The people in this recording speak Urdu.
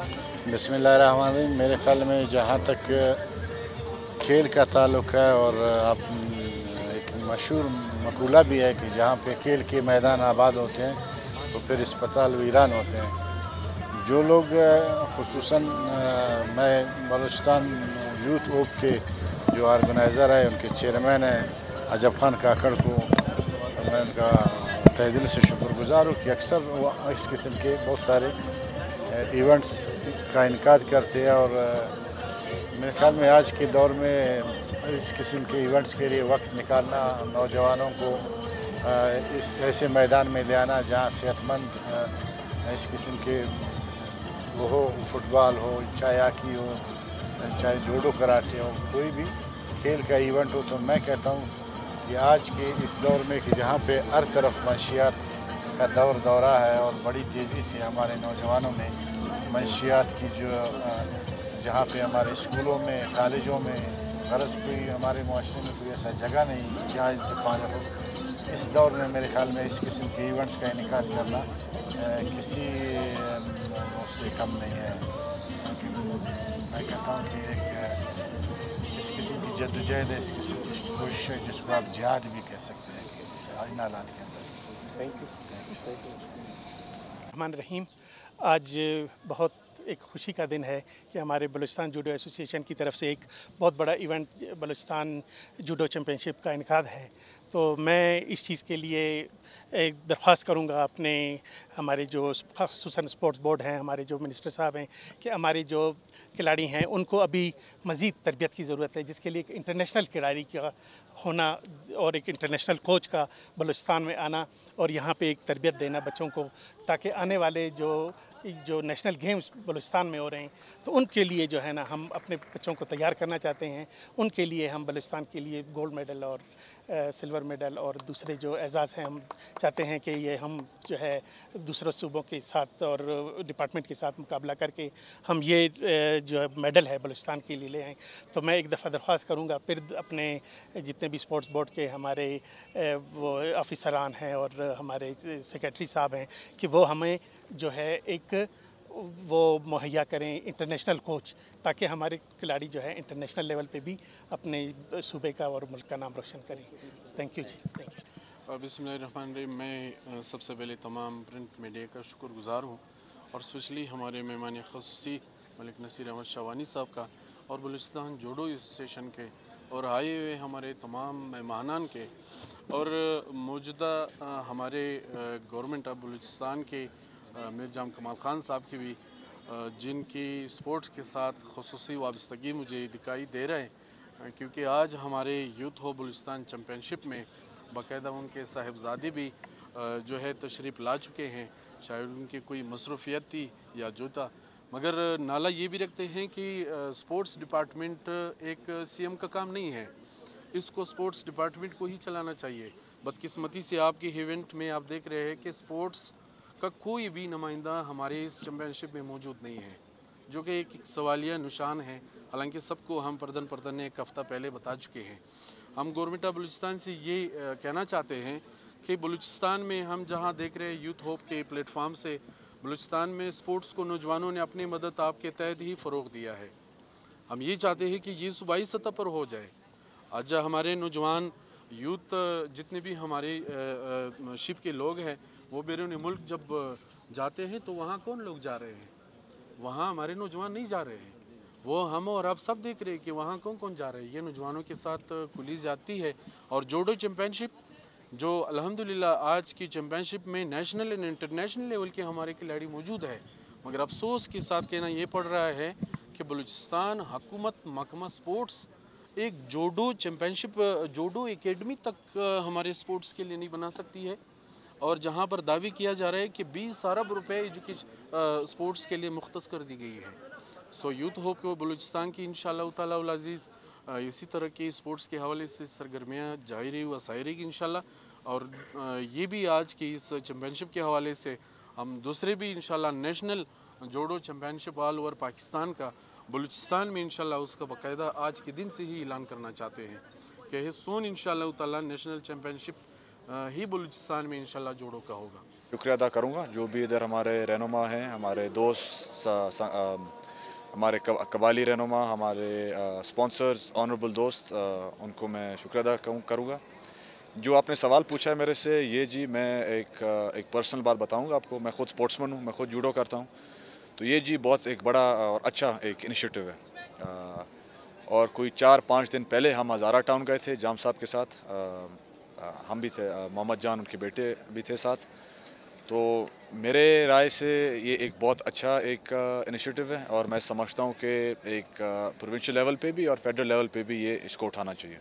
بسم اللہ الرحمن الرحیم۔ میرے خیال میں جہاں تک کھیل کا تعلق ہے اور آپ ایک مشہور مقولہ بھی ہے کہ جہاں پہ کھیل کے میدان آباد ہوتے ہیں، تو پھر اسپتال ویران ہوتے ہیں۔ جو لوگ، خصوصاً، میں بلوچستان یوتھ اوپ کے جو آرگنائزر ہے ان کے چیئرمین ہیں، عجب خان کاکڑ کو میں ان کا تہ دل سے شکر گزار ہوں کہ اکثر وہ اس قسم کے بہت سارے ایونٹس کا انعقاد کرتے ہیں اور میرے خیال میں آج کے دور میں اس قسم کے ایونٹس کے لیے وقت نکالنا نوجوانوں کو اس ایسے میدان میں لے آنا جہاں صحت مند اس قسم کے وہ ہو فٹ بال ہو چاہے ہاکی ہو چاہے جوڈو کراٹے ہو، کوئی بھی کھیل کا ایونٹ ہو، تو میں کہتا ہوں کہ آج کے اس دور میں کہ جہاں پہ ہر طرف منشیات کا دور دورہ ہے اور بڑی تیزی سے ہمارے نوجوانوں میں منشیات کی جو جہاں پہ ہمارے اسکولوں میں، کالجوں میں غرض کوئی ہمارے معاشرے میں کوئی ایسا جگہ نہیں جہاں ان سے فارغ ہو۔ اس دور میں میرے خیال میں اس قسم کے ایونٹس کا انعقاد کرنا کسی اس سے کم نہیں ہے۔ میں کہتا ہوں کہ ایک اس قسم کی جد و جہد ہے، اس قسم کی کوشش ہے، جس کو آپ جہاد بھی کہہ سکتے ہیں کہ جسے آئین کے اندر تھینک یو رحمان رحیم آج بہت ایک خوشی کا دن ہے کہ ہمارے بلوچستان جوڈو ایسوسیشن کی طرف سے ایک بہت بڑا event Balochistan judo championship کا انعقاد ہے۔ تو میں اس چیز کے لیے ایک درخواست کروں گا اپنے ہمارے جو خصوصاً اسپورٹس بورڈ ہیں، ہمارے جو منسٹر صاحب ہیں، کہ ہمارے جو کھلاڑی ہیں، ان کو ابھی مزید تربیت کی ضرورت ہے، جس کے لیے ایک انٹرنیشنل کھلاڑی کا ہونا اور ایک انٹرنیشنل کوچ کا بلوچستان میں آنا اور یہاں پہ ایک تربیت دینا بچوں کو، تاکہ آنے والے جو جو نیشنل گیمز بلوچستان میں ہو رہے ہیں، تو ان کے لیے جو ہے نا ہم اپنے بچوں کو تیار کرنا چاہتے ہیں۔ ان کے لیے ہم بلوچستان کے لیے گولڈ میڈل اور سلور میڈل اور دوسرے جو اعزاز ہیں، ہم چاہتے ہیں کہ یہ ہم جو ہے دوسرے صوبوں کے ساتھ اور ڈپارٹمنٹ کے ساتھ مقابلہ کر کے ہم یہ جو میڈل ہے بلوچستان کے لیے لے آئیں۔ تو میں ایک دفعہ درخواست کروں گا، پھر اپنے جتنے بھی اسپورٹس بورڈ کے ہمارے وہ آفیسران ہیں اور ہمارے سیکرٹری صاحب ہیں، کہ وہ ہمیں جو ہے ایک وہ مہیا کریں انٹرنیشنل کوچ تاکہ ہمارے کھلاڑی جو ہے انٹرنیشنل لیول پہ بھی اپنے صوبے کا اور ملک کا نام روشن کریں۔ تھینک یو جی تھینک یو بسم اللہ الرحمن الرحیم، میں سب سے پہلے تمام پرنٹ میڈیا کا شکر گزار ہوں اور اسپیشلی ہمارے مہمان خصوصی ملک نصیر احمد شوانی صاحب کا اور بلوچستان جوڈو اسٹیشن کے اور آئے ہوئے ہمارے تمام مہمانان کے اور موجودہ ہمارے گورنمنٹ آف بلوچستان کے میر جام کمال خان صاحب کی بھی جن کی سپورٹس کے ساتھ خصوصی وابستگی مجھے دکھائی دے رہے ہیں کیونکہ آج ہمارے youth hope Balochistan championship میں باقاعدہ ان کے صاحبزادے بھی جو ہے تشریف لا چکے ہیں، شاید ان کی کوئی مصروفیت تھی یا جو تھا مگر نالا یہ بھی رکھتے ہیں کہ سپورٹس ڈپارٹمنٹ ایک سی ایم کا کام نہیں ہے۔ اس کو سپورٹس ڈپارٹمنٹ کو ہی چلانا چاہیے۔ بدقسمتی سے آپ کے ایونٹ میں آپ دیکھ رہے ہیں کہ سپورٹس کا کوئی بھی نمائندہ ہمارے اس چیمپئن شپ میں موجود نہیں ہے، جو کہ ایک سوالیہ نشان ہے۔ حالانکہ سب کو ہم پردن پردن نے ایک ہفتہ پہلے بتا چکے ہیں۔ ہم گورنمنٹ آف بلوچستان سے یہ کہنا چاہتے ہیں کہ بلوچستان میں ہم جہاں دیکھ رہے ہیں یوتھ ہوپ کے پلیٹ فارم سے، بلوچستان میں سپورٹس کو نوجوانوں نے اپنی مدد آپ کے تحت ہی فروغ دیا ہے۔ ہم یہ چاہتے ہیں کہ یہ صوبائی سطح پر ہو جائے۔ آج ہمارے نوجوان یوتھ، جتنے بھی ہمارے شپ کے لوگ ہیں، وہ بیرون ملک جب جاتے ہیں تو وہاں کون لوگ جا رہے ہیں؟ وہاں ہمارے نوجوان نہیں جا رہے ہیں۔ وہ ہم اور آپ سب دیکھ رہے ہیں کہ وہاں کون کون جا رہے ہیں۔ یہ نوجوانوں کے ساتھ پولیس جاتی ہے۔ اور جوڈو چیمپئن شپ جو الحمدللہ آج کی چیمپئن شپ میں نیشنل اینڈ انٹرنیشنل لیول کے ہمارے کھلاڑی موجود ہے مگر افسوس کے ساتھ کہنا یہ پڑ رہا ہے کہ بلوچستان حکومت محکمہ سپورٹس ایک judo championship judo academy تک ہمارے سپورٹس کے لیے نہیں بنا سکتی ہے۔ اور جہاں پر دعوی کیا جا رہا ہے کہ بیس ارب روپے ایجوکیشن اسپورٹس کے لیے مختص کر دی گئی ہے سو یوتھ ہوپ کو، بلوچستان کی انشاءاللہ تعالیٰ العزیز اسی طرح کی اسپورٹس کے حوالے سے سرگرمیاں جاری رہی و سائی رہے گی انشاءاللہ۔ اور یہ بھی آج کی اس چیمپئن شپ کے حوالے سے ہم دوسرے بھی انشاءاللہ national judo championship all over Pakistan کا بلوچستان میں انشاءاللہ اس کا باقاعدہ آج کے دن سے ہی اعلان کرنا چاہتے ہیں کہ سون انشاءاللہ تعالیٰ نیشنل چیمپئن شپ ہی بلوچستان میں انشاءاللہ جوڑوں کا ہوگا۔ شکریہ ادا کروں گا۔ جو بھی ادھر ہمارے رہنما ہیں، ہمارے دوست ہمارے قبالی رہنما، ہمارے اسپانسرز آنریبل دوست ان کو میں شکریہ ادا کروں گا۔ جو آپ نے سوال پوچھا ہے میرے سے، یہ جی میں ایک ایک پرسنل بات بتاؤں گا آپ کو۔ میں خود سپورٹس مین ہوں، میں خود جوڈو کرتا ہوں۔ تو یہ جی بہت ایک بڑا اور اچھا ایک انیشیٹو ہے۔ اور کوئی چار پانچ دن پہلے ہم ہزارہ ٹاؤن گئے تھے جام صاحب کے ساتھ۔ ہم بھی تھے محمد جان ان کے بیٹے بھی تھے ساتھ۔ تو میرے رائے سے یہ ایک بہت اچھا ایک انیشیٹو ہے۔ اور میں سمجھتا ہوں کہ ایک پروونشل لیول پہ بھی اور فیڈرل لیول پہ بھی یہ اس کو اٹھانا چاہیے۔